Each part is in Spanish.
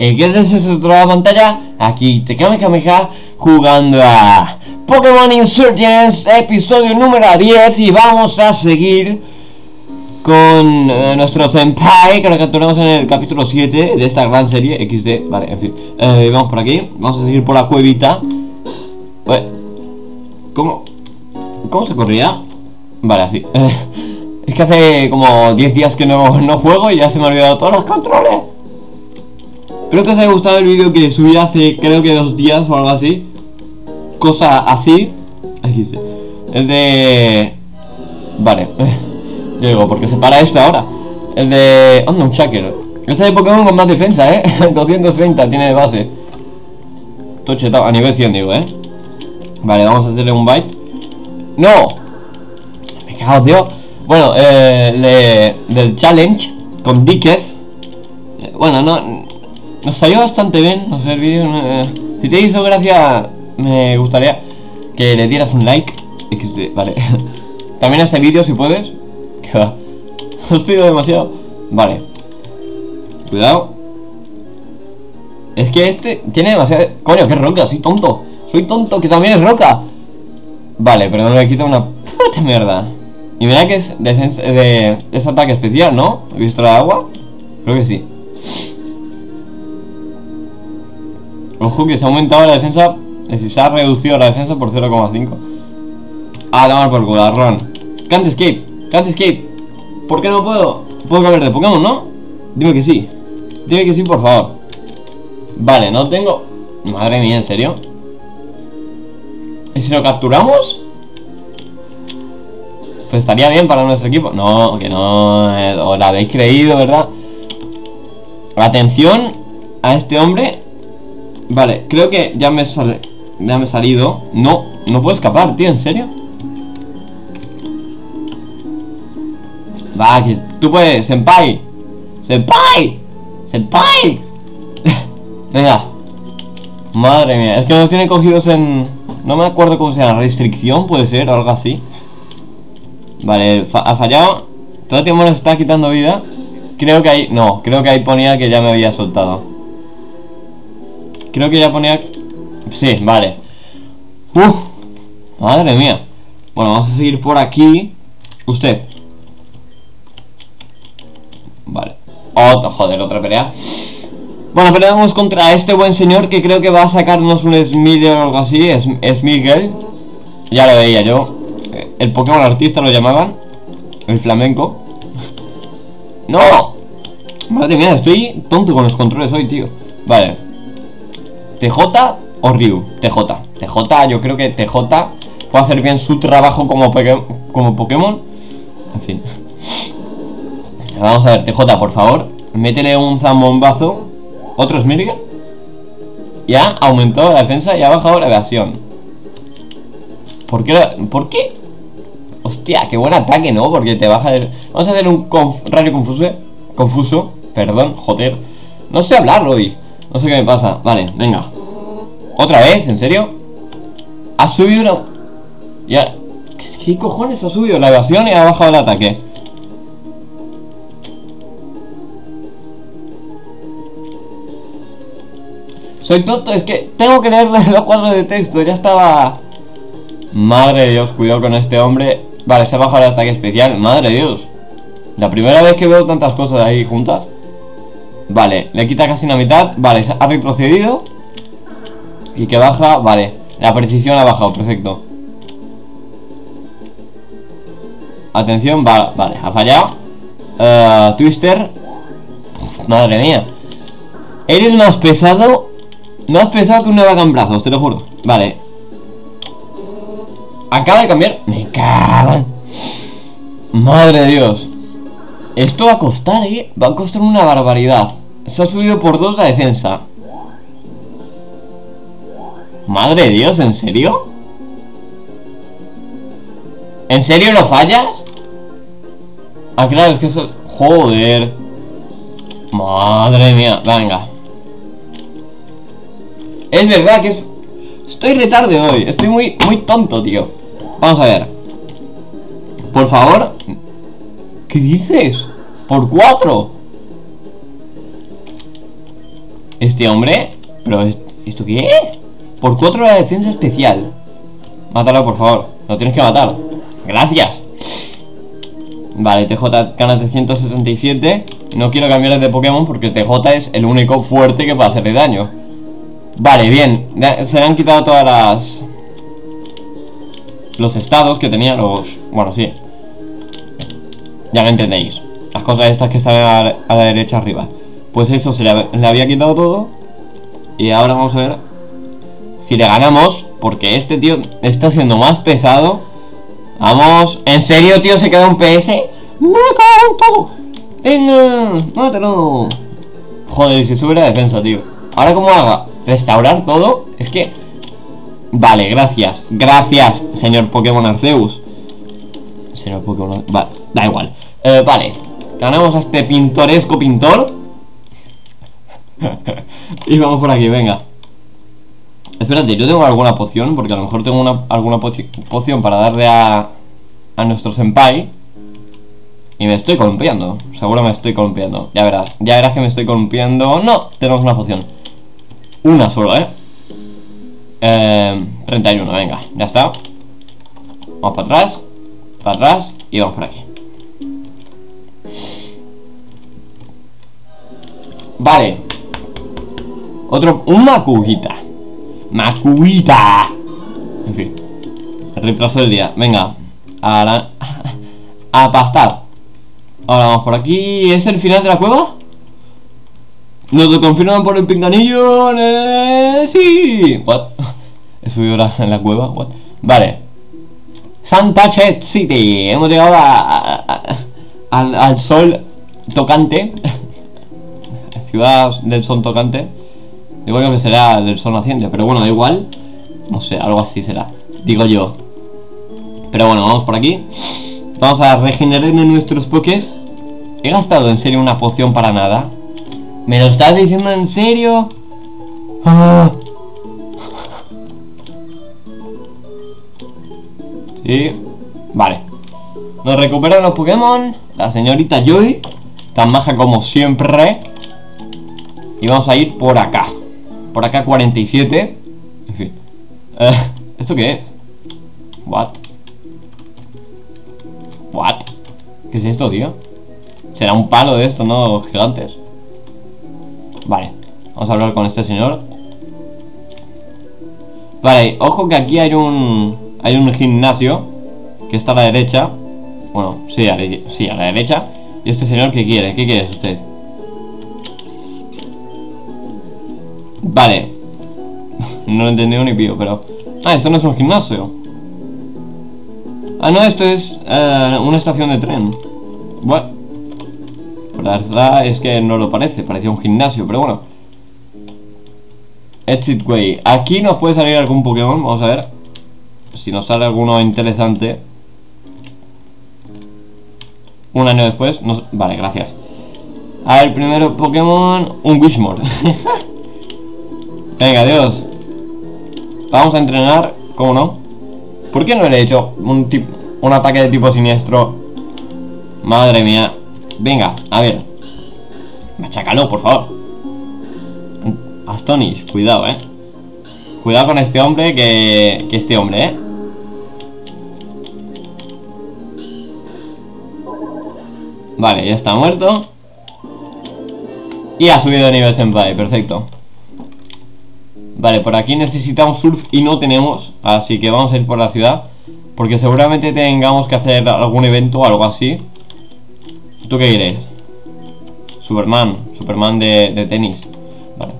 Eh, ¿Qué es eso de la pantalla? Aquí te Kamehameha jugando a Pokémon Insurgents, episodio número 10 y vamos a seguir con eh, nuestro Senpai que lo capturamos en el capítulo 7 de esta gran serie XD, vale, en fin, eh, vamos por aquí, vamos a seguir por la cuevita ¿Cómo? ¿Cómo se corría? Vale, así Es que hace como 10 días que no, no juego y ya se me han olvidado todos los controles Espero que os haya gustado el vídeo que subí hace creo que dos días o algo así. Cosa así. Aquí sí. El de... Vale. Yo porque se para esto ahora El de... Onda, un Shaker. Este de Pokémon con más defensa, eh 230 tiene de base. Tochetado, a nivel 100 digo, eh Vale, vamos a hacerle un bite. ¡No! Me cago, tío. Bueno, eh, del challenge Con Dickez eh, Bueno, no Nos salió bastante bien, no sé, el vídeo eh, Si te hizo gracia Me gustaría que le dieras un like Vale. También a este vídeo si puedes Que va. Os pido demasiado Vale. Cuidado. Es que este tiene demasiado Coño, qué roca, soy tonto soy tonto, que también es roca. Vale, pero no le quita una puta mierda. Y mira que es defensa de... Es ataque especial, ¿no? ¿He visto la agua? Creo que sí Ojo que se ha aumentado la defensa Es decir, se ha reducido la defensa por 0,5 Ah, tomar por culo, run Can't escape, can't escape ¿Por qué no puedo? Puedo cambiar de Pokémon, ¿no? Dime que sí Dime que sí, por favor Vale, no tengo... Madre mía, ¿en serio? ¿Y si lo capturamos? Pues estaría bien para nuestro equipo No, que no eh, Os la habéis creído, ¿verdad? Atención a este hombre Vale, creo que ya me, sale, ya me he salido. No, no puedo escapar, tío, ¿en serio? Va, que tú puedes, senpai. Senpai Senpai. Venga. Madre mía, es que nos tiene cogidos en... No me acuerdo cómo se llama, restricción puede ser o algo así. Vale, ha fallado. Todo el tiempo nos está quitando vida. Creo que ahí, no, creo que ahí ponía que ya me había soltado Creo que ya ponía Sí, vale Uf, madre mía Bueno, vamos a seguir por aquí Usted Vale oh, Joder, otra pelea bueno, peleamos contra este buen señor que creo que va a sacarnos un Smigel o algo así, es Smigel. Ya lo veía yo. El Pokémon artista lo llamaban. El flamenco. ¡No! Madre mía, estoy tonto con los controles hoy, tío. Vale. TJ o Ryu. TJ. TJ, yo creo que TJ puede hacer bien su trabajo como, como Pokémon. En fin. Vamos a ver, TJ, por favor. Métele un zambombazo otro Smirger. Ya aumentó la defensa y ha bajado la evasión. ¿Por qué? ¿Por qué? Hostia, qué buen ataque, ¿no? Porque te baja de... Vamos a hacer un radio confuso. Confuso. Perdón, joder. No sé hablar hoy. No sé qué me pasa. Vale, venga. ¿Otra vez? ¿En serio? Ha subido una... Ya... ¿Qué cojones ha subido la evasión y ha bajado el ataque? Soy tonto, es que tengo que leer los cuadros de texto, ya estaba... Madre de Dios, cuidado con este hombre Vale, se ha bajado el ataque especial, madre de Dios La primera vez que veo tantas cosas ahí juntas Vale, le quita casi la mitad Vale, ha retrocedido Y que baja, vale La precisión ha bajado, perfecto Atención, vale, vale, ha fallado uh, Twister Madre mía Eres más pesado no has pensado que una vaca en brazos, te lo juro. Vale. Acaba de cambiar. Me cagan. Madre de Dios. Esto va a costar, ¿eh? Va a costar una barbaridad. Se ha subido por dos la defensa. Madre Dios, ¿en serio? ¿En serio lo fallas? Ah, claro, es que eso... Joder. Madre mía, venga. Es verdad que es... Estoy retarde hoy. Estoy muy, muy tonto, tío. Vamos a ver. Por favor. ¿Qué dices? Por cuatro. Este hombre... ¿Pero esto qué? Por 4 de la defensa especial. Mátalo, por favor. Lo tienes que matar. Gracias. Vale, TJ gana 377. No quiero cambiar de Pokémon porque TJ es el único fuerte que puede hacerle daño. Vale, bien. Se le han quitado todas las... Los estados que tenía los... Bueno, sí. Ya me entendéis. Las cosas estas que están a la, derecha arriba. Pues eso se le, había quitado todo. Y ahora vamos a ver si le ganamos. Porque este tío está siendo más pesado. Vamos. ¿En serio, tío? ¿Se queda un PS? ¡Me cago en todo! ¡Venga! ¡Mátalo! Joder, si sube la defensa, tío. Ahora, ¿cómo haga? ¿Restaurar todo? Es que... Vale, gracias. Gracias, señor Pokémon Arceus. Señor Pokémon... Vale, da igual. Eh, vale. Ganamos a este pintoresco pintor. Y vamos por aquí, venga. Espérate, yo tengo alguna poción, porque a lo mejor tengo una, alguna poción para darle a, a nuestro senpai. Y me estoy columpiando, seguro me estoy columpiando. Ya verás, ya verás que me estoy columpiando. No, tenemos una poción. Una solo, ¿eh? Eh, 31, venga, ya está Vamos para atrás Para atrás y vamos por aquí Vale Otro, un Makuhita. Makuhita. En fin. Retraso del día, venga. A la... A pastar. Ahora vamos por aquí. ¿Es el final de la cueva? Nos lo confirman por el pinganillo eh, Sí. What? He subido en la cueva? Vale. Santa Chet City. Hemos llegado a, al, sol tocante. Ciudad del sol tocante Yo que será del sol naciente Pero bueno, da igual. No sé, algo así será Digo yo. Pero bueno, vamos por aquí. Vamos a regenerar nuestros pokés He gastado en serio una poción para nada. ¿Me lo estás diciendo en serio? Ah. Sí, vale. Nos recuperan los Pokémon La señorita Joy Tan maja como siempre. Y vamos a ir por acá Por acá 47 En fin eh, ¿Esto qué es? What? What? ¿Qué es esto, tío? Será un palo de esto, ¿no? Gigantes Vale, vamos a hablar con este señor Vale, ojo que aquí hay un Hay un gimnasio Que está a la derecha Bueno, sí, a la, sí, a la derecha Y este señor, ¿qué quiere? ¿Qué quiere usted? Vale No lo he entendido ni pío, pero Ah, esto no es un gimnasio Ah, no, esto es eh, Una estación de tren Bueno la verdad es que no lo parece, parecía un gimnasio, pero bueno. Exit Way. Aquí nos puede salir algún Pokémon, vamos a ver. Si nos sale alguno interesante. Un año después, vale, gracias. A ver, primero Pokémon, un Wishmore. Venga, adiós. Vamos a entrenar, ¿cómo no? ¿Por qué no le he hecho un, un ataque de tipo siniestro? Madre mía. Venga, a ver. Machácalo, por favor. Astonish, cuidado, eh. Cuidado con este hombre que, que este hombre, eh. Vale, ya está muerto. Y ha subido de nivel Senpai, perfecto. Vale, por aquí necesitamos surf y no tenemos. Así que vamos a ir por la ciudad. Porque seguramente tengamos que hacer algún evento o algo así. ¿Tú qué quieres? Superman, Superman de, tenis Vale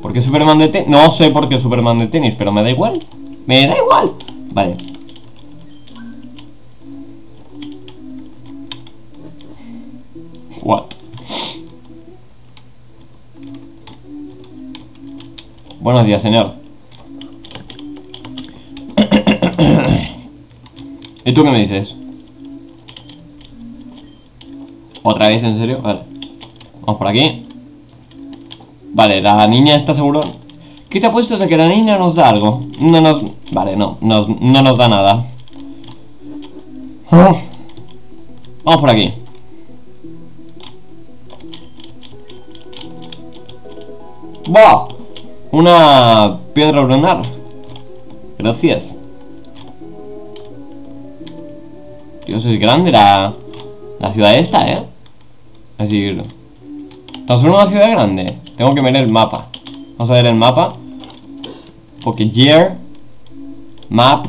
¿Por qué Superman de tenis? No sé por qué Superman de tenis, pero me da igual Me da igual Vale What? Buenos días, señor ¿Y tú qué me dices? ¿Otra vez, en serio? Vale Vamos por aquí Vale, la niña está seguro ¿Qué te ha puesto de que la niña nos da algo? No nos... Vale, no, no nos da nada ah. Vamos por aquí ¡Bah! Una piedra lunar. Gracias. Dios, es grande la, la ciudad esta, ¿eh? Es decir, ¿tan solo una ciudad grande? Tengo que ver el mapa. Vamos a ver el mapa. Porque year, map.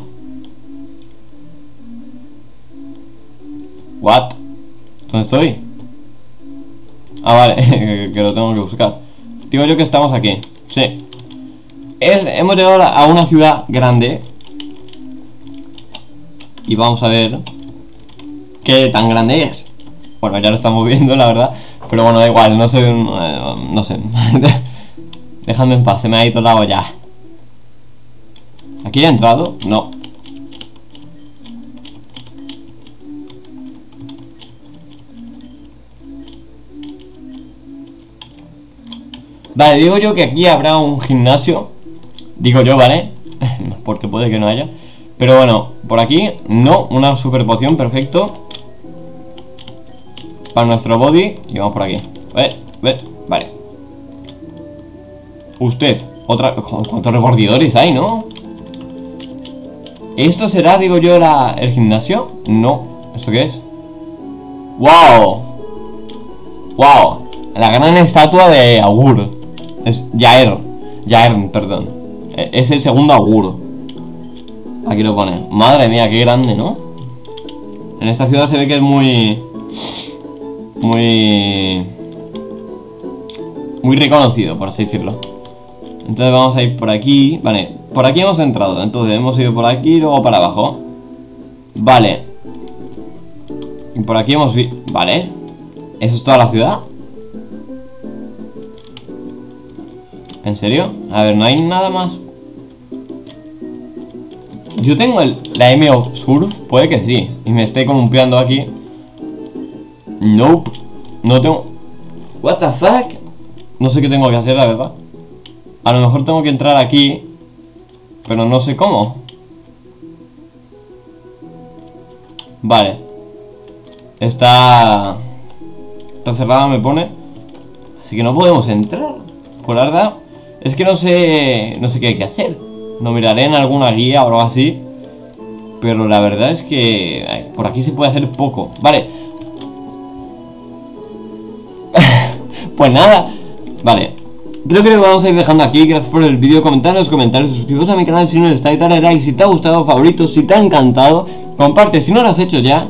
What? ¿Dónde estoy? Ah, vale, que lo tengo que buscar. Digo yo que estamos aquí. Sí. Hemos llegado a una ciudad grande. Y vamos a ver qué tan grande es. Bueno, ya lo estamos viendo, la verdad. Pero bueno, da igual, no sé. No sé. Dejadme en paz, se me ha ido la olla. ¿Aquí he entrado? No. Vale, digo yo que aquí habrá un gimnasio. Digo yo, ¿vale? Porque puede que no haya. Pero bueno, por aquí, no, una super poción, perfecto. Para nuestro body. Y vamos por aquí. Ve, ve, vale. Usted, otra. ¿Cuántos rebordidores hay, no? ¿Esto será, digo yo, la, el gimnasio? No. ¿Esto qué es? ¡Wow! ¡Wow! La gran estatua de Agur. Es Jaer. Jaer, perdón. E, es el segundo auguro. Aquí lo pone. Madre mía, qué grande, ¿no? En esta ciudad se ve que es muy... Muy... Muy reconocido, por así decirlo. Entonces vamos a ir por aquí. Vale, por aquí hemos entrado. Entonces hemos ido por aquí y luego para abajo. Vale. Y por aquí hemos visto... Vale. ¿Eso es toda la ciudad? ¿En serio? A ver, no hay nada más. Yo tengo el, la M of Surf, puede que sí. Y me esté columpiando aquí. Nope. No tengo. What the fuck? No sé qué tengo que hacer, la verdad. A lo mejor tengo que entrar aquí. Pero no sé cómo. Vale. Está... Está cerrada, me pone. Así que no podemos entrar. Por la verdad, es que no sé, no sé qué hay que hacer. No miraré en alguna guía o algo así. Pero la verdad es que por aquí se puede hacer poco. Vale. pues nada. Vale. Creo que lo vamos a ir dejando aquí. Gracias por el vídeo. Comentar en los comentarios. Suscribiros a mi canal si no está y tal like. Si te ha gustado, favorito. Si te ha encantado. Comparte si no lo has hecho ya.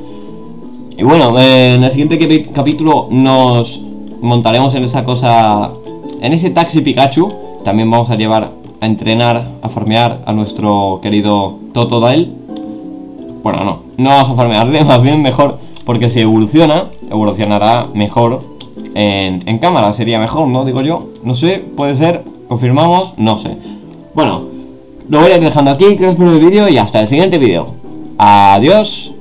Y bueno, en el siguiente capítulo nos montaremos en esa cosa. En ese taxi Pikachu. También vamos a llevar a entrenar, a farmear a nuestro querido Totodile. Bueno, no, no vamos a farmearle, más bien mejor, porque si evoluciona, evolucionará mejor en, en cámara, sería mejor, ¿no? Digo yo, no sé, puede ser, confirmamos, no sé. Bueno, lo voy a ir dejando aquí, gracias por el vídeo y hasta el siguiente vídeo. Adiós.